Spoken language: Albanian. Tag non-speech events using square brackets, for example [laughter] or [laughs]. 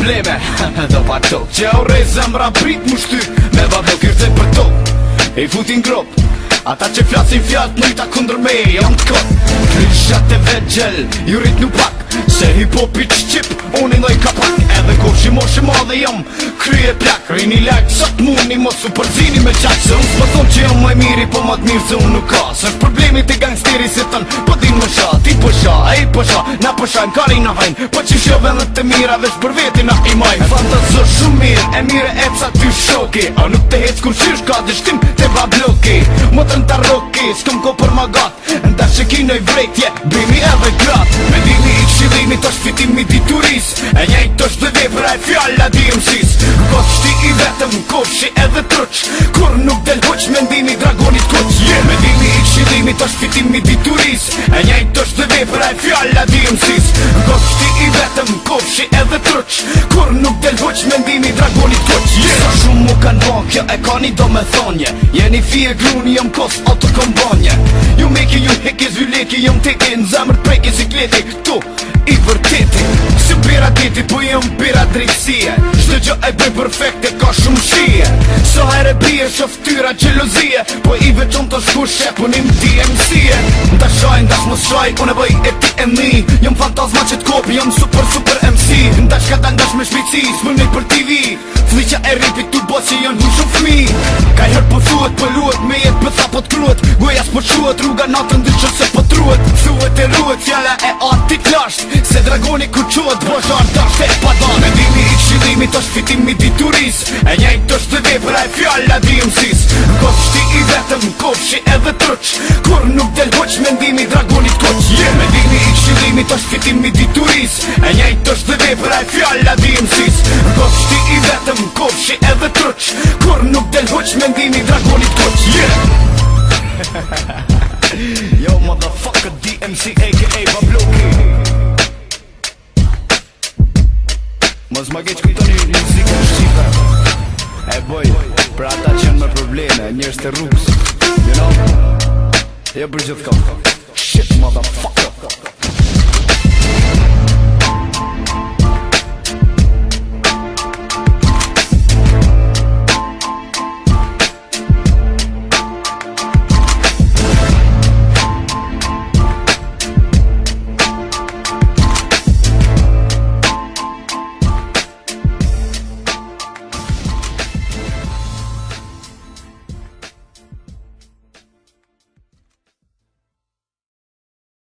probleme [laughs] Do pa tok Qe o rej zemra prit mu shty Me va do kyrte për tok E i futin grob Ata që flasin fjat Nuj ta kundër me e jam të kot Rishat e vegjel Jurit nuk pak Se hip hopi që qip Unë ngoj ka pak Edhe kur i mosh i ma dhe jam e plak Rini lak Sot muni mo mosu përzini me qak Se unë s'pëthon që jam më miri Po më të mirë se unë nuk ka Se është problemi të gangstiri se tënë Po din më shak ti pësha po a i pësha, po na pësha, po në kari në hajnë Po që shjove dhe të mira dhe veti në imaj Fantazër shumë mirë, e mire e psa ty shoki A nuk të hec kur shysh ka shtim të pa bloki Më të në të roki, s'këm ko për ma gat Në të shëki je, bimi edhe grat Me dili i qilimi të shfitimi dituris E njejtë të shpë dhe vra e fjalla di mësis Ko shti i vetëm, ko shi edhe tërq Kur nuk del hoq, me ndimi dragonit kuq yeah. Mi të shfitim mi dituris E njaj të shdhe vej për fjalla di mësis Në kohë i vetëm, në edhe tërq Kur nuk del hoq me ndimi dragonit koq yeah. Sa shumë mu kanë bon, kjo e ka një do me thonje Jeni fie gruni, jëm kos ato të kombonje Ju meki, ju heki, zvileki, jëm teki Në zamër preki, si kleti, tu i vërteti Si pira diti, po jëm pira drejtësie Shdo gjë e bëj perfekte, ka shumë shie Sa herë bie që ftyra gjeluzie Po i veqon të shkushe Po një më di e mësie të shajnë dash më shajnë po Unë e bëj e ti e mi Jëm fantazma që t'kopi Jëm super super MC Ndash të shka dash me shpici Së për TV Fliqa e ripi tu bo që jënë hushu fmi Ka herë po thuet po luet Me jetë pëtha po t'kruet Gujas po shuet Rruga natë, dyqën se po truet Thuet e ruet Fjalla e o ti klasht Se dragoni ku qua të bosh ardash të Me dini i qilimi të është fitimi dituris E njajt të është të vebra e fjalla di mësis Në i vetëm, në kofë shi edhe tërq Kur nuk del hoq, me ndimi dragonit koq yeah. Me dini i qilimi të është fitimi dituris E njajt të është të vebra e fjalla di mësis Në i vetëm, në kofë shi edhe tërq Kur nuk del hoq, me ndimi dragonit koq Mos më keq kujtoni muzikën shqipe E boj, për ata që në probleme, njërës të rrugës You know? Jo për gjithë kohë